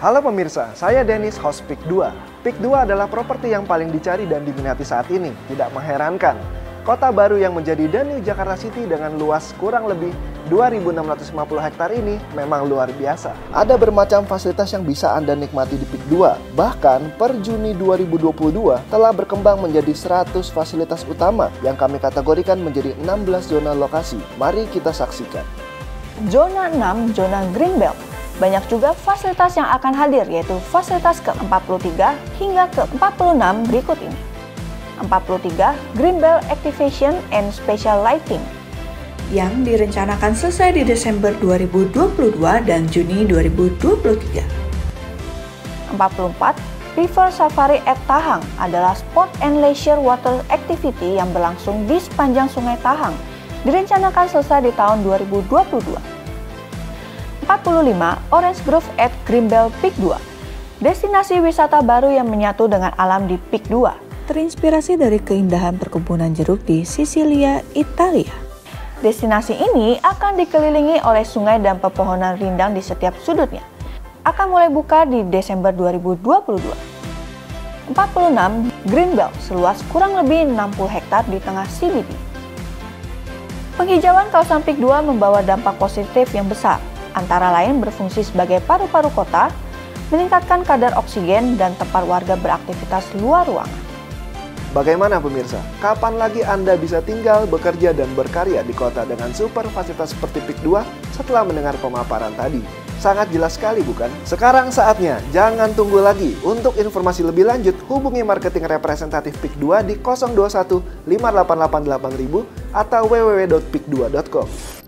Halo pemirsa, saya Dennis, host PIK 2. PIK 2 adalah properti yang paling dicari dan diminati saat ini. Tidak mengherankan, kota baru yang menjadi The New Jakarta City dengan luas kurang lebih 2.650 hektar ini memang luar biasa. Ada bermacam fasilitas yang bisa Anda nikmati di PIK 2. Bahkan per Juni 2022 telah berkembang menjadi 100 fasilitas utama yang kami kategorikan menjadi 16 zona lokasi. Mari kita saksikan. Zona 6, zona Greenbelt banyak juga fasilitas yang akan hadir yaitu fasilitas ke-43 hingga ke-46 berikut ini. 43 Greenbelt Activation and Special Lighting yang direncanakan selesai di Desember 2022 dan Juni 2023. 44 River Safari at Tahang adalah sport and leisure water activity yang berlangsung di sepanjang Sungai Tahang. Direncanakan selesai di tahun 2022. 45 Orange Grove at Greenbelt Peak 2. Destinasi wisata baru yang menyatu dengan alam di Peak 2. Terinspirasi dari keindahan perkebunan jeruk di Sisilia, Italia. Destinasi ini akan dikelilingi oleh sungai dan pepohonan rindang di setiap sudutnya. Akan mulai buka di Desember 2022. 46 Greenbelt seluas kurang lebih 60 hektar di tengah CBD. Penghijauan kawasan Peak 2 membawa dampak positif yang besar, antara lain berfungsi sebagai paru-paru kota, meningkatkan kadar oksigen, dan tempat warga beraktivitas luar ruangan. Bagaimana pemirsa? Kapan lagi Anda bisa tinggal, bekerja, dan berkarya di kota dengan super fasilitas seperti PIK 2 setelah mendengar pemaparan tadi? Sangat jelas sekali bukan? Sekarang saatnya, jangan tunggu lagi. Untuk informasi lebih lanjut, hubungi marketing representatif PIK 2 di 021 5888 atau www.pik2.com.